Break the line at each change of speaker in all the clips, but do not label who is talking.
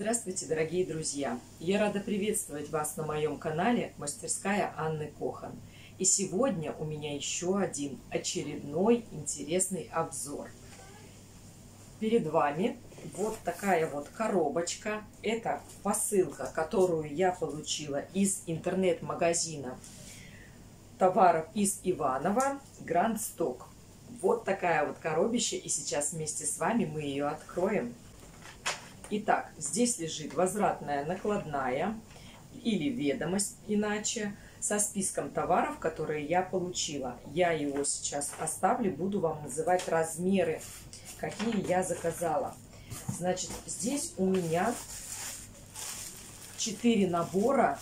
Здравствуйте, дорогие друзья! Я рада приветствовать вас на моем канале «Мастерская Анны Кохан». И сегодня у меня еще один очередной интересный обзор. Перед вами вот такая вот коробочка. Это посылка, которую я получила из интернет-магазина товаров из Иванова Гранд Сток. Вот такая вот коробища, и сейчас вместе с вами мы ее откроем. Итак, здесь лежит возвратная накладная или ведомость иначе со списком товаров, которые я получила. Я его сейчас оставлю, буду вам называть размеры, какие я заказала. Значит, здесь у меня 4 набора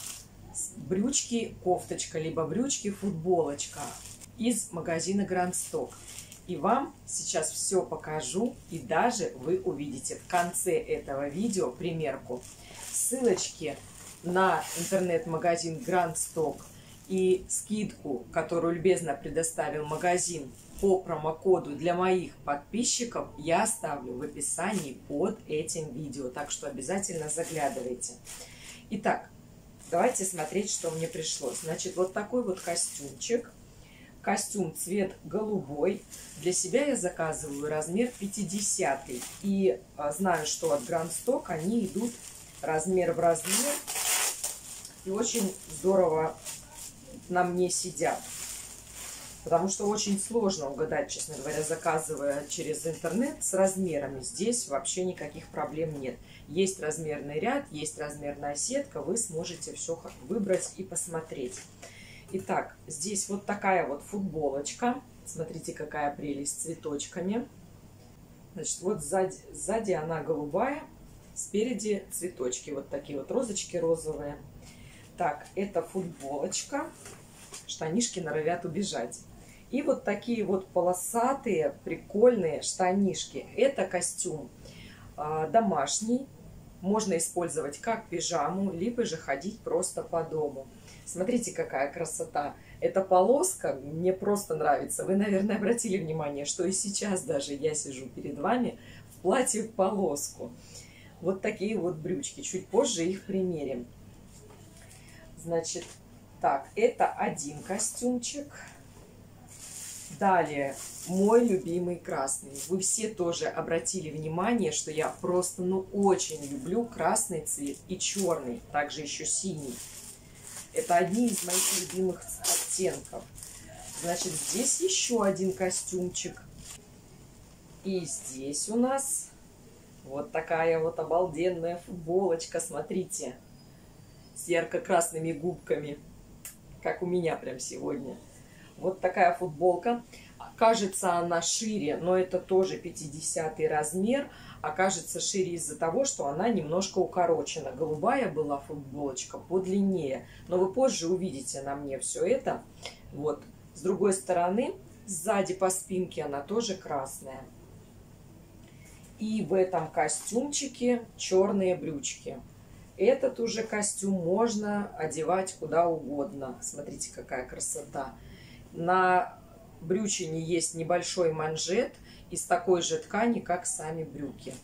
брючки, кофточка, либо брючки, футболочка из магазина Grand Stock. И вам сейчас все покажу, и даже вы увидите в конце этого видео примерку. Ссылочки на интернет-магазин Grand Stock и скидку, которую любезно предоставил магазин по промокоду для моих подписчиков, я оставлю в описании под этим видео. Так что обязательно заглядывайте. Итак, давайте смотреть, что мне пришло. Значит, вот такой вот костюмчик костюм цвет голубой. Для себя я заказываю размер 50. И а, знаю, что от Grand Stock они идут размер в размер. И очень здорово на мне сидят. Потому что очень сложно угадать, честно говоря, заказывая через интернет с размерами. Здесь вообще никаких проблем нет. Есть размерный ряд, есть размерная сетка. Вы сможете все выбрать и посмотреть. Итак, здесь вот такая вот футболочка. Смотрите, какая прелесть с цветочками. Значит, вот сзади, сзади она голубая, спереди цветочки. Вот такие вот розочки розовые. Так, это футболочка. Штанишки норовят убежать. И вот такие вот полосатые, прикольные штанишки. Это костюм э, домашний. Можно использовать как пижаму, либо же ходить просто по дому. Смотрите, какая красота. Эта полоска мне просто нравится. Вы, наверное, обратили внимание, что и сейчас даже я сижу перед вами в платье в полоску. Вот такие вот брючки. Чуть позже их примерим. Значит, так, это один костюмчик. Далее, мой любимый красный. Вы все тоже обратили внимание, что я просто, ну, очень люблю красный цвет и черный, также еще синий. Это одни из моих любимых оттенков. Значит, здесь еще один костюмчик. И здесь у нас вот такая вот обалденная футболочка. Смотрите, с ярко-красными губками. Как у меня прям сегодня. Вот такая футболка. Кажется, она шире, но это тоже 50 размер окажется шире из-за того, что она немножко укорочена. Голубая была футболочка подлиннее, но вы позже увидите на мне все это. Вот. С другой стороны, сзади по спинке она тоже красная. И в этом костюмчике черные брючки. Этот уже костюм можно одевать куда угодно. Смотрите, какая красота. На брючине есть небольшой манжет – из такой же ткани, как сами брюки.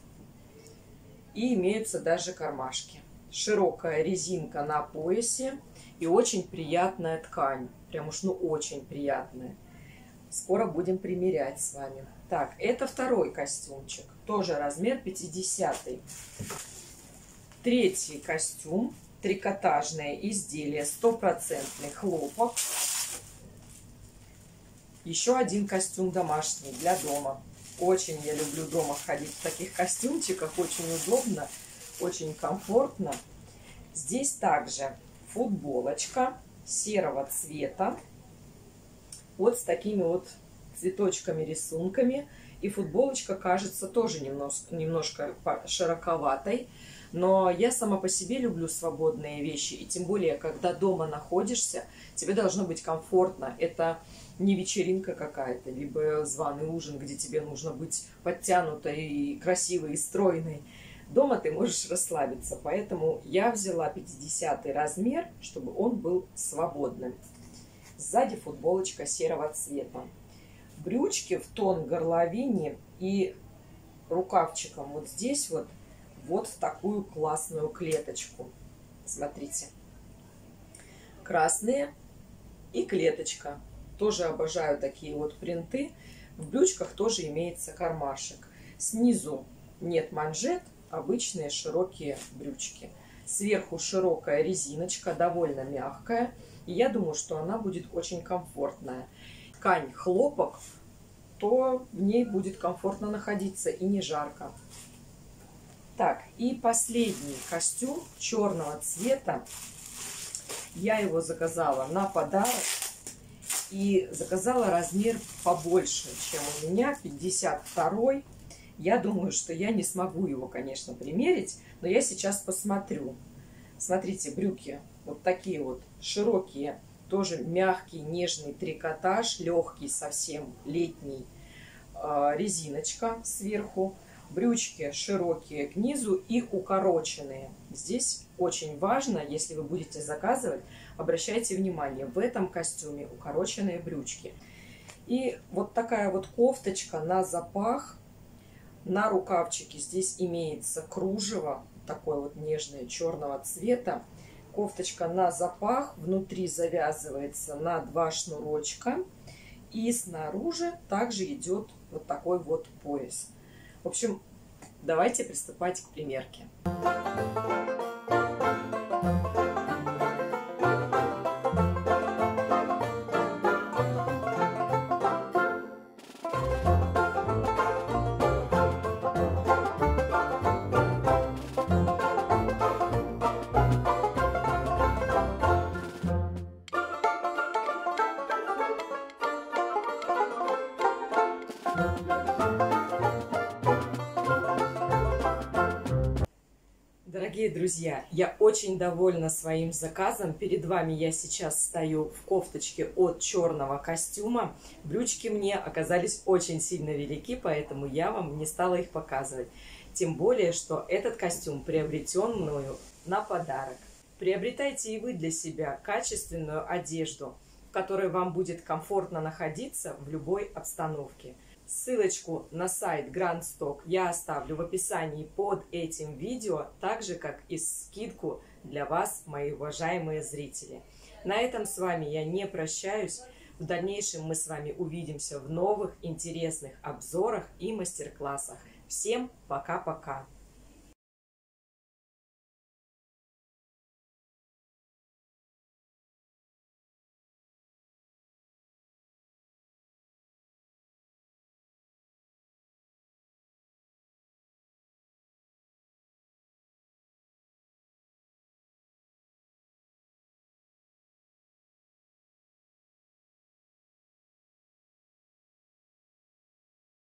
И имеются даже кармашки. Широкая резинка на поясе и очень приятная ткань. Прям уж ну очень приятная. Скоро будем примерять с вами. Так, это второй костюмчик. Тоже размер 50. Третий костюм. Трикотажное изделие. Стопроцентный хлопок. Еще один костюм домашний для дома. Очень я люблю дома ходить в таких костюмчиках. Очень удобно, очень комфортно. Здесь также футболочка серого цвета. Вот с такими вот цветочками, рисунками. И футболочка кажется тоже немножко, немножко широковатой. Но я сама по себе люблю свободные вещи. И тем более, когда дома находишься, тебе должно быть комфортно. Это не вечеринка какая-то, либо званый ужин, где тебе нужно быть подтянутой, и красивой и стройной. Дома ты можешь расслабиться, поэтому я взяла 50 размер, чтобы он был свободным. Сзади футболочка серого цвета. Брючки в тон горловине и рукавчиком вот здесь вот вот такую классную клеточку. Смотрите. Красные и клеточка. Тоже обожаю такие вот принты. В брючках тоже имеется кармашек. Снизу нет манжет, обычные широкие брючки. Сверху широкая резиночка, довольно мягкая. И я думаю, что она будет очень комфортная. Ткань хлопок, то в ней будет комфортно находиться и не жарко. Так, и последний костюм черного цвета. Я его заказала на подарок. И заказала размер побольше, чем у меня, 52 Я думаю, что я не смогу его, конечно, примерить, но я сейчас посмотрю. Смотрите, брюки вот такие вот широкие, тоже мягкий, нежный трикотаж, легкий совсем, летний, а, резиночка сверху, брючки широкие к низу и укороченные. Здесь очень важно, если вы будете заказывать, обращайте внимание, в этом костюме укороченные брючки. И вот такая вот кофточка на запах, на рукавчике здесь имеется кружево, такое вот нежное черного цвета. Кофточка на запах, внутри завязывается на два шнурочка. И снаружи также идет вот такой вот пояс. В общем, давайте приступать к примерке. Дорогие друзья, я очень довольна своим заказом. Перед вами я сейчас стою в кофточке от черного костюма. Брючки мне оказались очень сильно велики, поэтому я вам не стала их показывать. Тем более, что этот костюм приобретен мною на подарок. Приобретайте и вы для себя качественную одежду, в которой вам будет комфортно находиться в любой обстановке. Ссылочку на сайт Grand Stock я оставлю в описании под этим видео, так же как и скидку для вас, мои уважаемые зрители. На этом с вами я не прощаюсь. В дальнейшем мы с вами увидимся в новых интересных обзорах и мастер-классах. Всем пока-пока!